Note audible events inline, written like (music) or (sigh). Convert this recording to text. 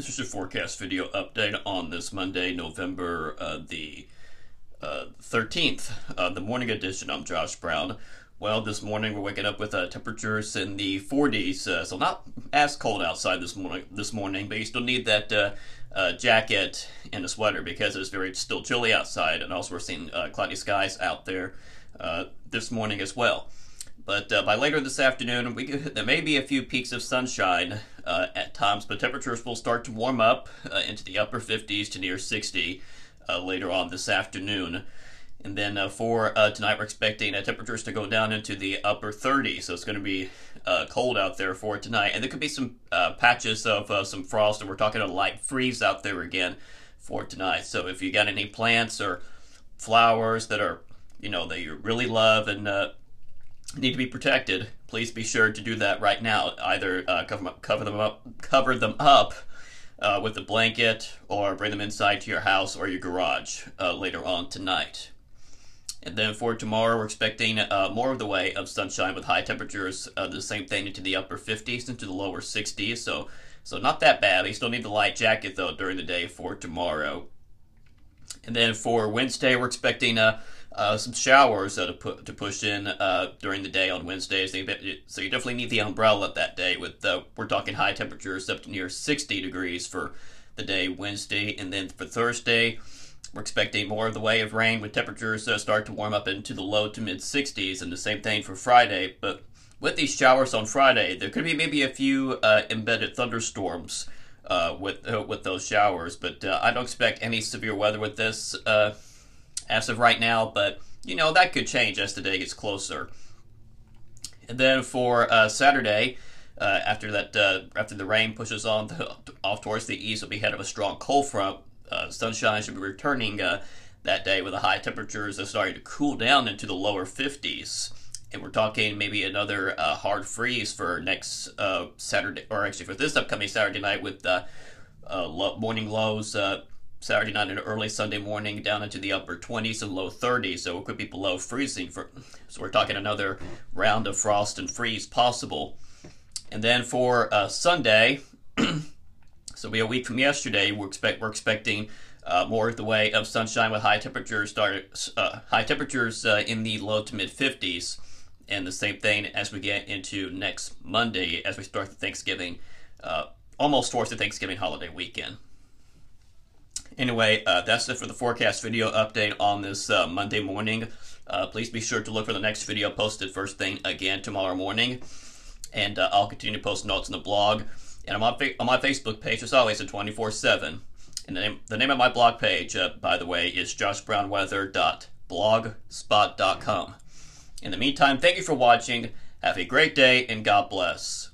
This is your forecast video update on this Monday, November uh, the uh, 13th, uh, the morning edition. I'm Josh Brown. Well, this morning we're waking up with uh, temperatures in the 40s, uh, so not as cold outside this morning. This morning, but you still need that uh, jacket and a sweater because it's very still chilly outside, and also we're seeing cloudy skies out there this morning as well. But uh, by later this afternoon, we there may be a few peeks of sunshine uh, at times, but temperatures will start to warm up uh, into the upper 50s to near 60 uh, later on this afternoon. And then uh, for uh, tonight, we're expecting temperatures to go down into the upper 30s, so it's going to be cold out there for tonight. And there could be some patches of some frost, and we're talking a light freeze out there again for tonight. So if you got any plants or flowers that are, you know, that you really love and need to be protected, please be sure to do that right now. Either uh, cover, cover them up, cover them up uh, with a blanket, or bring them inside to your house or your garage uh, later on tonight. And then for tomorrow, we're expecting uh, more of the way of sunshine with high temperatures. Uh, the same thing into the upper 50s into the lower 60s. So, so not that bad. You still need the light jacket though during the day for tomorrow. And then for Wednesday, we're expecting uh, uh, some showers uh, to put to push in uh, during the day on Wednesdays. So you definitely need the umbrella that day. With uh, we're talking high temperatures up to near 60 degrees for the day Wednesday, and then for Thursday, we're expecting more of the way of rain with temperatures uh, start to warm up into the low to mid 60s, and the same thing for Friday. But with these showers on Friday, there could be maybe a few uh, embedded thunderstorms. with with those showers, but I don't expect any severe weather with this as of right now, but you know that could change as the day gets closer. And then for uh, Saturday, uh, after that, uh, after the rain pushes on the, off towards the east, will be ahead of a strong cold front. Uh, sunshine should be returning uh, that day with the high temperatures are starting to cool down into the lower 50s. And we're talking maybe another uh, hard freeze for next Saturday, or actually for this upcoming Saturday night with morning lows Saturday night and early Sunday morning down into the upper 20s and low 30s, so it could be below freezing. For, so we're talking another round of frost and freeze possible. And then for uh, Sunday, (clears throat) so be a week from yesterday, we're, expect, we're expecting uh, more of the way of sunshine with high temperatures start, uh, high temperatures uh, in the low to mid 50s, and the same thing as we get into next Monday as we start the Thanksgiving, uh, almost towards the Thanksgiving holiday weekend. Anyway, uh, that's it for the forecast video update on this uh, Monday morning. Uh, please be sure to look for the next video posted first thing again tomorrow morning. And uh, I'll continue to post notes on the blog. And I'm on, on my Facebook page, as always, at 24 7. And the name, the name of my blog page, uh, by the way, is joshbrownweather.blogspot.com. In the meantime, thank you for watching. Have a great day, and God bless.